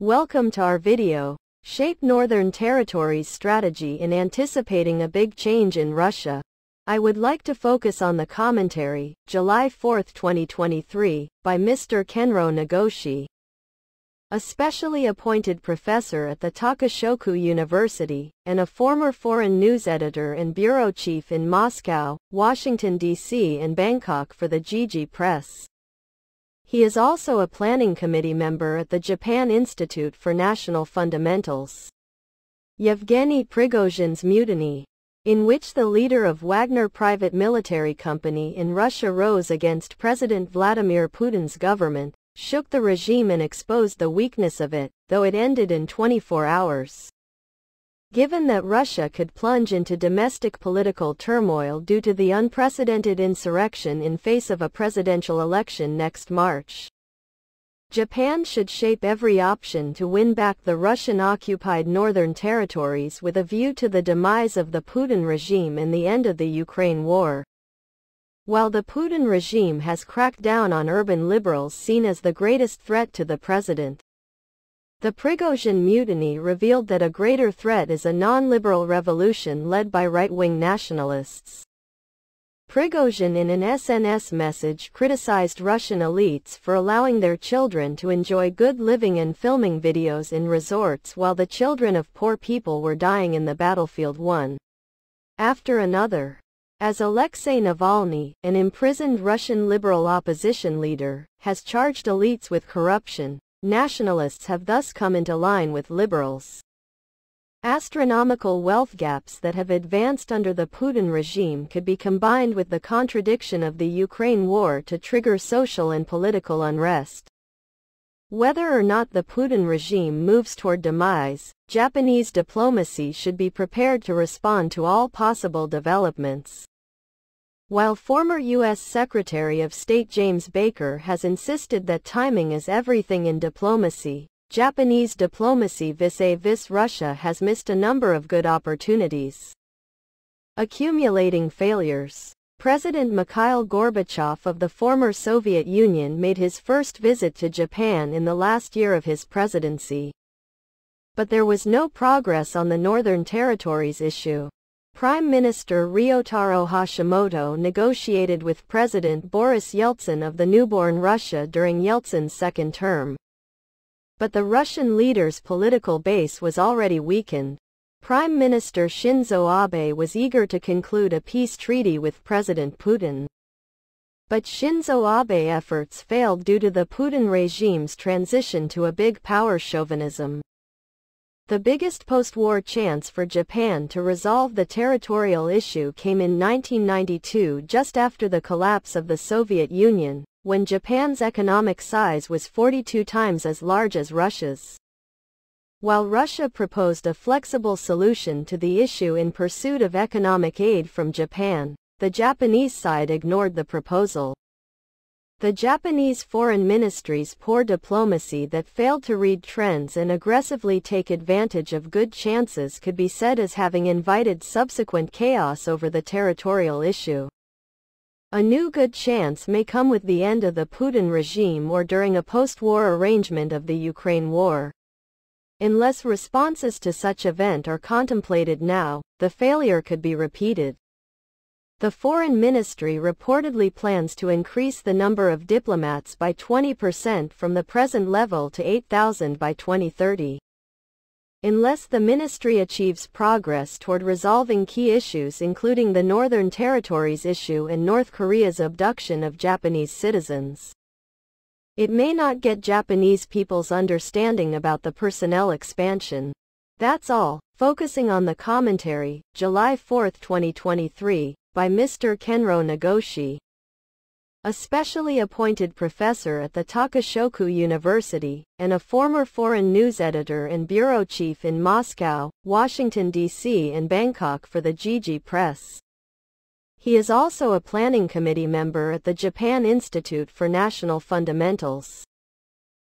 Welcome to our video. Shape Northern Territories strategy in anticipating a big change in Russia. I would like to focus on the commentary, July 4, 2023, by Mr. Kenro Nagoshi. A specially appointed professor at the Takushoku University, and a former foreign news editor and bureau chief in Moscow, Washington, D.C. and Bangkok for the Jiji Press. He is also a planning committee member at the Japan Institute for National Fundamentals. Yevgeny Prigozhin's mutiny, in which the leader of Wagner private military company in Russia rose against President Vladimir Putin's government, shook the regime and exposed the weakness of it, though it ended in 24 hours. Given that Russia could plunge into domestic political turmoil due to the unprecedented insurrection in face of a presidential election next March, Japan should shape every option to win back the Russian-occupied northern territories with a view to the demise of the Putin regime and the end of the Ukraine war. While the Putin regime has cracked down on urban liberals seen as the greatest threat to the president, the Prigozhin mutiny revealed that a greater threat is a non-liberal revolution led by right-wing nationalists. Prigozhin in an SNS message criticized Russian elites for allowing their children to enjoy good living and filming videos in resorts while the children of poor people were dying in the battlefield one after another. As Alexei Navalny, an imprisoned Russian liberal opposition leader, has charged elites with corruption, Nationalists have thus come into line with liberals. Astronomical wealth gaps that have advanced under the Putin regime could be combined with the contradiction of the Ukraine war to trigger social and political unrest. Whether or not the Putin regime moves toward demise, Japanese diplomacy should be prepared to respond to all possible developments. While former U.S. Secretary of State James Baker has insisted that timing is everything in diplomacy, Japanese diplomacy vis-a-vis Russia has missed a number of good opportunities. Accumulating failures. President Mikhail Gorbachev of the former Soviet Union made his first visit to Japan in the last year of his presidency. But there was no progress on the Northern Territories issue. Prime Minister Ryutaro Hashimoto negotiated with President Boris Yeltsin of the newborn Russia during Yeltsin's second term. But the Russian leader's political base was already weakened. Prime Minister Shinzo Abe was eager to conclude a peace treaty with President Putin. But Shinzo Abe efforts failed due to the Putin regime's transition to a big power chauvinism. The biggest post-war chance for Japan to resolve the territorial issue came in 1992 just after the collapse of the Soviet Union, when Japan's economic size was 42 times as large as Russia's. While Russia proposed a flexible solution to the issue in pursuit of economic aid from Japan, the Japanese side ignored the proposal. The Japanese Foreign Ministry's poor diplomacy that failed to read trends and aggressively take advantage of good chances could be said as having invited subsequent chaos over the territorial issue. A new good chance may come with the end of the Putin regime or during a post-war arrangement of the Ukraine war. Unless responses to such event are contemplated now, the failure could be repeated. The foreign ministry reportedly plans to increase the number of diplomats by 20% from the present level to 8,000 by 2030. Unless the ministry achieves progress toward resolving key issues including the Northern Territories issue and North Korea's abduction of Japanese citizens. It may not get Japanese people's understanding about the personnel expansion. That's all, focusing on the commentary, July 4, 2023, by Mr. Kenro Nagoshi, a specially appointed professor at the Takushoku University, and a former foreign news editor and bureau chief in Moscow, Washington, D.C. and Bangkok for the Jiji Press. He is also a planning committee member at the Japan Institute for National Fundamentals.